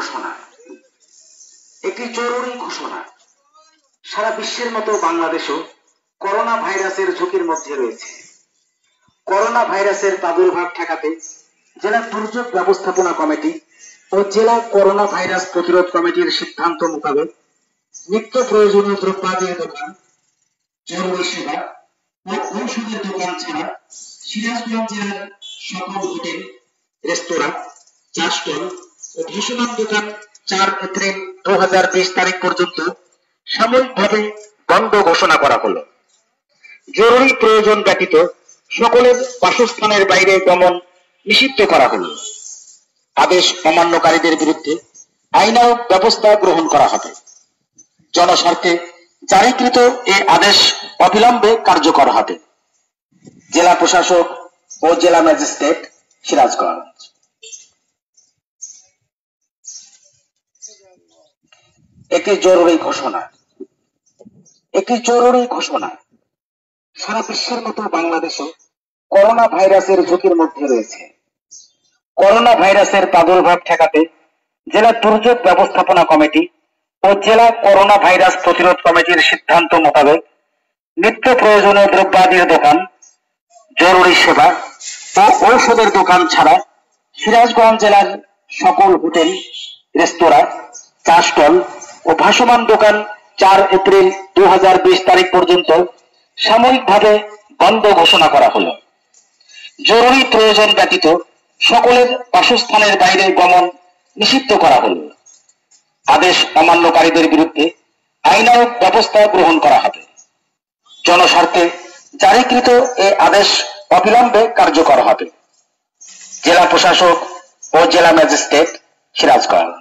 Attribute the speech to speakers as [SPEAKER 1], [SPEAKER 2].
[SPEAKER 1] ঘোষণা। একটি জরুরি ঘোষণা। সারা বিশ্বের মতো বাংলাদেশও করোনা ভাইরাসের ঝুঁকির মধ্যে রয়েছে। করোনা ভাইরাসের প্রাদুর্ভাব ঠেকাতে জেলা দুর্যোগ ব্যবস্থাপনা কমিটি ও জেলা করোনা ভাইরাস প্রতিরোধ কমিটির সিদ্ধান্ত মোতাবেক নিত্য প্রয়োজনীয় দ্রব্যাদির দোকান, জরুরি সেবা ও ঔষধের দোকান ছাড়া সিরাজগঞ্জ জেলার সকল হোটেল, রেস্তোরাঁ চা ভূষণার দোকান চার এপ্রিল দু তারিখ পর্যন্ত সাময়িকভাবে বন্ধ ঘোষণা করা হলো। জরুরি প্রয়োজন ব্যতীত সকলের বাসস্থানের বাইরে গমন নিষিদ্ধ করা হলো। আদেশ অমান্যকারীদের বিরুদ্ধে আইনানুগ ব্যবস্থা গ্রহণ করা হবে। জনস্বার্থে জারিকৃত এই আদেশ অবিলম্বে কার্যকর হবে। জেলা প্রশাসক ও জেলা ম্যাজিস্ট্রেট সিরাজগঞ্জ। একটি জরুরি ঘোষণা। একটি জরুরি ঘোষণা। সারা বিশ্বের মতো বাংলাদেশে করোনা ভাইরাসের ঝুঁকির মধ্যে রয়েছে। করোনা ভাইরাসের প্রাদুর্ভাব ঠেকাতে জেলা দুর্যোগ ব্যবস্থাপনা কমিটি ও জেলা করোনা ভাইরাস প্রতিরোধ কমিটির সিদ্ধান্ত মোতাবেক নিত্য প্রয়োজনীয় দ্রব্যাদির দোকান, জরুরি সেবা ও ঔষধের দোকান ছাড়া সিরাজগঞ্জ জেলার সকল হোটেল, রেস্তোরাঁ চা স্টল ও ভাসমান দোকান চার এপ্রিল দু হাজার বিশ তারিখ পর্যন্ত সাময়িকভাবে বন্ধ ঘোষণা করা হলো। জরুরি প্রয়োজন ব্যতীত সকলের বাসস্থানের বাইরে গমন নিষিদ্ধ করা হলো। আদেশ অমান্যকারীদের বিরুদ্ধে আইনানুগ ব্যবস্থা গ্রহণ করা হবে। জনস্বার্থে জারিকৃত এ আদেশ অবিলম্বে কার্যকর হবে। জেলা প্রশাসক ও জেলা ম্যাজিস্ট্রেট সিরাজগঞ্জ।